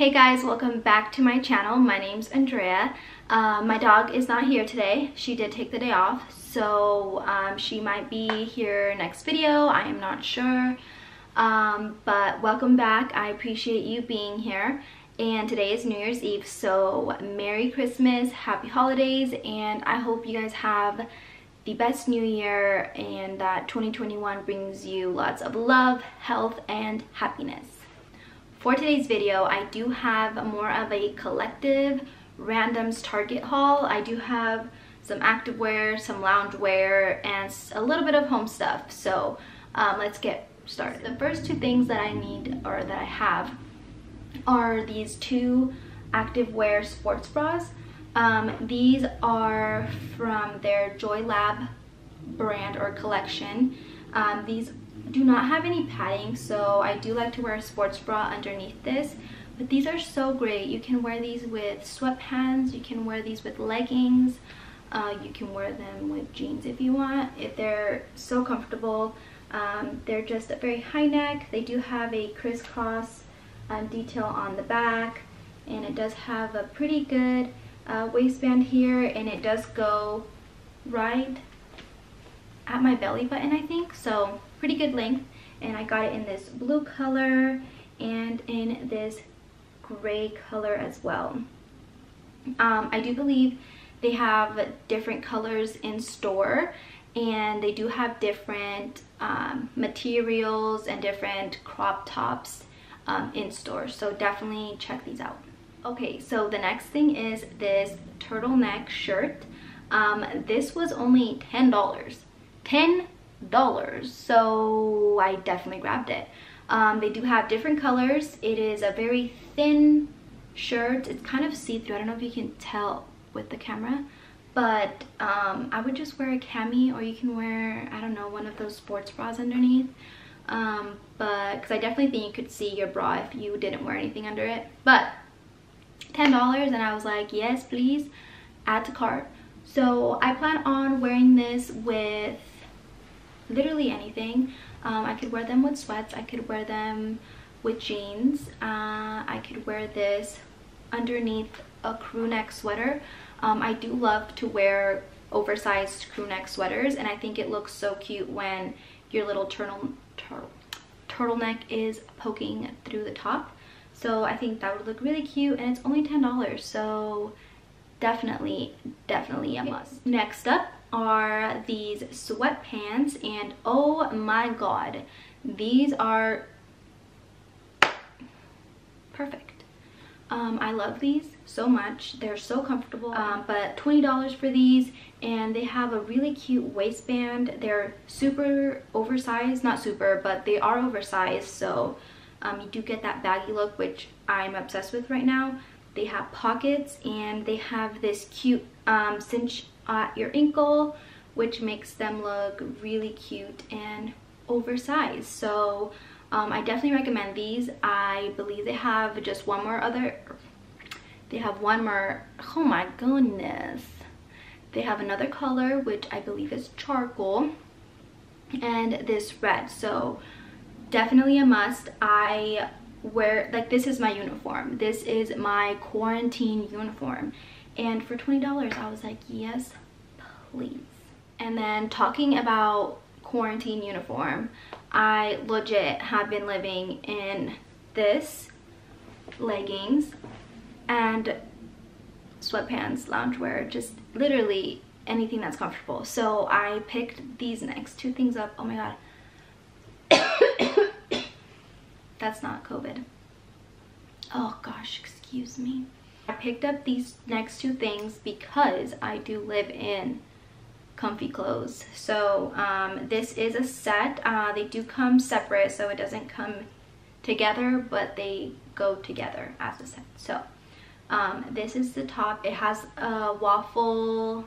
Hey guys, welcome back to my channel. My name's Andrea. Uh, my dog is not here today. She did take the day off, so um, she might be here next video. I am not sure. Um, but welcome back. I appreciate you being here. And today is New Year's Eve, so Merry Christmas, Happy Holidays, and I hope you guys have the best new year and that 2021 brings you lots of love, health, and happiness. For today's video, I do have more of a collective randoms Target haul. I do have some activewear, some loungewear, and a little bit of home stuff. So um, let's get started. The first two things that I need or that I have are these two activewear sports bras. Um, these are from their JoyLab brand or collection. Um, these do not have any padding, so I do like to wear a sports bra underneath this. But these are so great. You can wear these with sweatpants, you can wear these with leggings, uh, you can wear them with jeans if you want. If they're so comfortable. Um, they're just a very high neck. They do have a crisscross um, detail on the back and it does have a pretty good uh, waistband here and it does go right at my belly button I think. So pretty good length. And I got it in this blue color and in this gray color as well. Um, I do believe they have different colors in store. And they do have different um, materials and different crop tops um, in store. So definitely check these out. Okay so the next thing is this turtleneck shirt. Um, this was only ten dollars ten dollars. So I definitely grabbed it. Um, they do have different colors. It is a very thin shirt. It's kind of see-through. I don't know if you can tell with the camera but um, I would just wear a cami or you can wear I don't know one of those sports bras underneath. Um, but because I definitely think you could see your bra if you didn't wear anything under it. But $10 and I was like yes please add to cart. So I plan on wearing this with literally anything. Um, I could wear them with sweats. I could wear them with jeans. Uh, I could wear this underneath a crew neck sweater. Um, I do love to wear oversized crew neck sweaters and I think it looks so cute when your little turtle, turtle, turtleneck is poking through the top. So I think that would look really cute and it's only $10 so definitely, definitely a must. Next up are these sweatpants and oh my god, these are perfect. Um, I love these so much. They're so comfortable, um, but $20 for these and they have a really cute waistband. They're super oversized, not super, but they are oversized. So um, you do get that baggy look, which I'm obsessed with right now. They have pockets and they have this cute um, cinch at your ankle, which makes them look really cute and oversized. So um, I definitely recommend these. I believe they have just one more other, they have one more, oh my goodness. They have another color, which I believe is charcoal, and this red. So definitely a must. I wear, like this is my uniform. This is my quarantine uniform. And for $20, I was like, yes, please. And then talking about quarantine uniform, I legit have been living in this, leggings, and sweatpants, loungewear, just literally anything that's comfortable. So I picked these next two things up. Oh my god. That's not COVID. Oh gosh, excuse me. I picked up these next two things because I do live in comfy clothes. So um, this is a set. Uh, they do come separate, so it doesn't come together, but they go together as a set. So um, this is the top. It has a waffle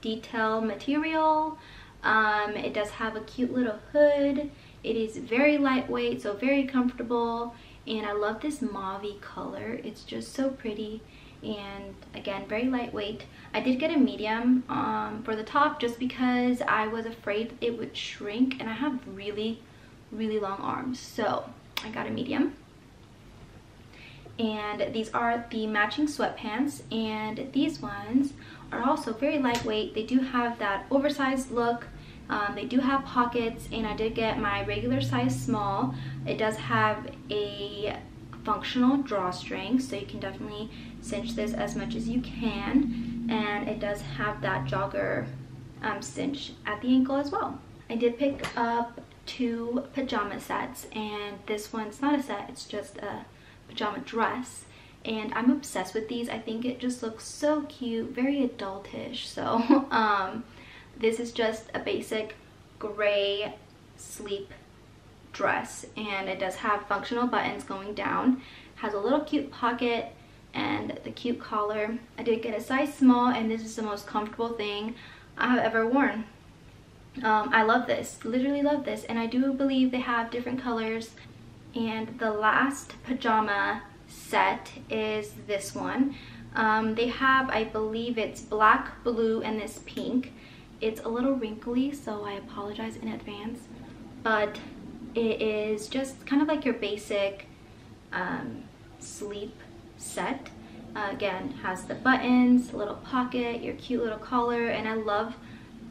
detail material. Um, it does have a cute little hood. It is very lightweight, so very comfortable. And I love this mauve color. It's just so pretty and again very lightweight i did get a medium um, for the top just because i was afraid it would shrink and i have really really long arms so i got a medium and these are the matching sweatpants and these ones are also very lightweight they do have that oversized look um, they do have pockets and I did get my regular size small it does have a functional drawstring so you can definitely cinch this as much as you can and it does have that jogger um, cinch at the ankle as well I did pick up two pajama sets and this one's not a set it's just a pajama dress and I'm obsessed with these. I think it just looks so cute, very adultish. So um, this is just a basic gray sleep dress and it does have functional buttons going down, has a little cute pocket and the cute collar. I did get a size small and this is the most comfortable thing I have ever worn. Um, I love this, literally love this and I do believe they have different colors and the last pajama set is this one. Um, they have, I believe it's black, blue, and this pink. It's a little wrinkly, so I apologize in advance. But it is just kind of like your basic um, sleep set. Uh, again, has the buttons, little pocket, your cute little collar, and I love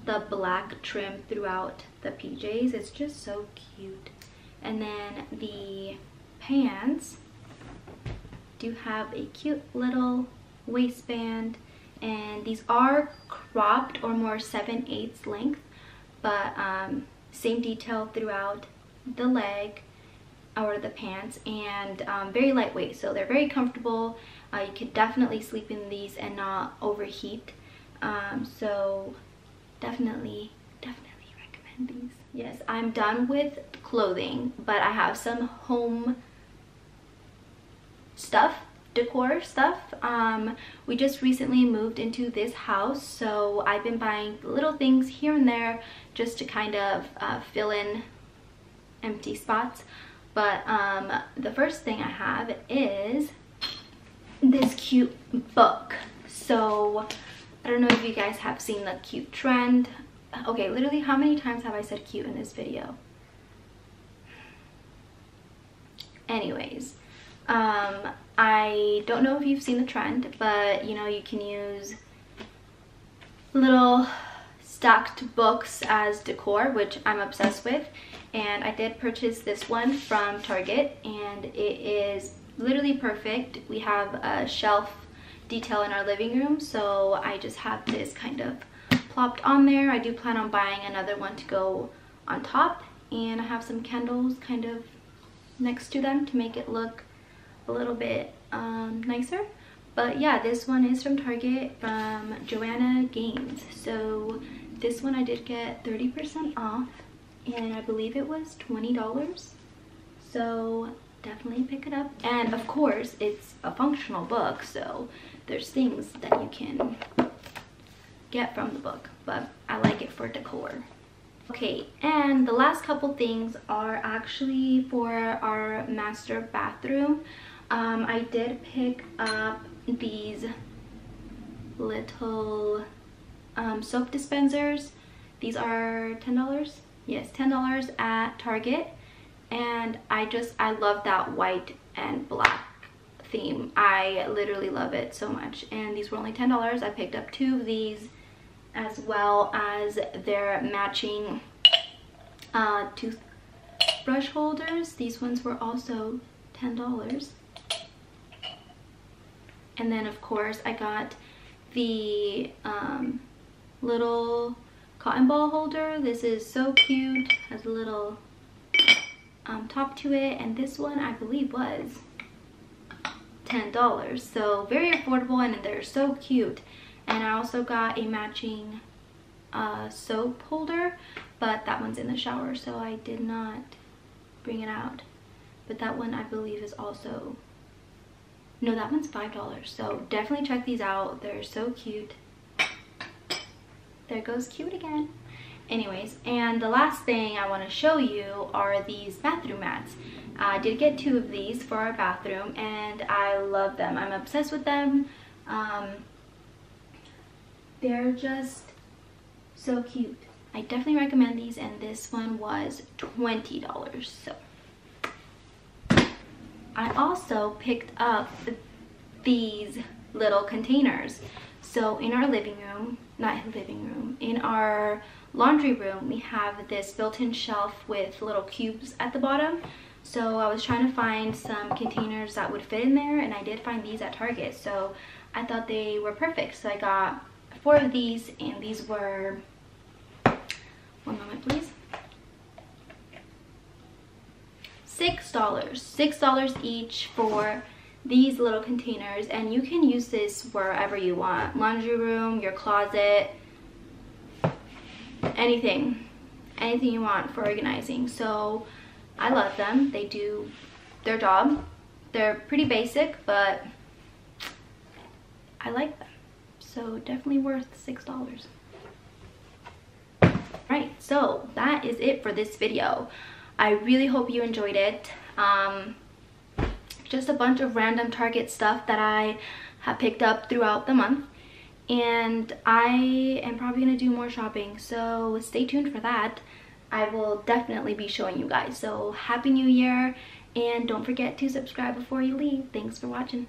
the black trim throughout the PJs. It's just so cute. And then the pants do have a cute little waistband and these are cropped or more 7 8 length but um, same detail throughout the leg or the pants and um, very lightweight so they're very comfortable. Uh, you could definitely sleep in these and not overheat. Um, so definitely definitely recommend these. Yes I'm done with clothing but I have some home stuff decor stuff. Um we just recently moved into this house so i've been buying little things here and there just to kind of uh, fill in empty spots. But um the first thing i have is this cute book. So i don't know if you guys have seen the cute trend. Okay literally how many times have i said cute in this video? Anyways um, I don't know if you've seen the trend, but you know, you can use little stacked books as decor, which I'm obsessed with. And I did purchase this one from Target and it is literally perfect. We have a shelf detail in our living room, so I just have this kind of plopped on there. I do plan on buying another one to go on top and I have some candles kind of next to them to make it look a little bit um, nicer. But yeah, this one is from Target from Joanna Gaines. So this one I did get 30% off and I believe it was $20. So definitely pick it up. And of course, it's a functional book, so there's things that you can get from the book, but I like it for decor. Okay, and the last couple things are actually for our master bathroom um, I did pick up these little um, soap dispensers. These are $10? Yes, $10 at Target. And I just, I love that white and black theme. I literally love it so much. And these were only $10. I picked up two of these as well as their matching uh, toothbrush holders. These ones were also $10 and then of course I got the um, little cotton ball holder. This is so cute. Has a little um, top to it. And this one I believe was $10 so very affordable and they're so cute. And I also got a matching uh, soap holder but that one's in the shower so I did not bring it out. But that one I believe is also no, that one's $5. So definitely check these out. They're so cute. There goes cute again. Anyways, and the last thing I want to show you are these bathroom mats. I did get two of these for our bathroom and I love them. I'm obsessed with them. Um, they're just so cute. I definitely recommend these and this one was $20. So I also picked up these little containers. So in our living room, not living room, in our laundry room, we have this built-in shelf with little cubes at the bottom. So I was trying to find some containers that would fit in there and I did find these at Target. So I thought they were perfect. So I got four of these and these were, one moment please. Six dollars, six dollars each for these little containers and you can use this wherever you want. Laundry room your closet anything. Anything you want for organizing. So i love them. They do their job. They're pretty basic but i like them. So definitely worth six dollars. Right so that is it for this video i really hope you enjoyed it um just a bunch of random Target stuff that I have picked up throughout the month. And I am probably going to do more shopping, so stay tuned for that. I will definitely be showing you guys. So happy new year and don't forget to subscribe before you leave. Thanks for watching.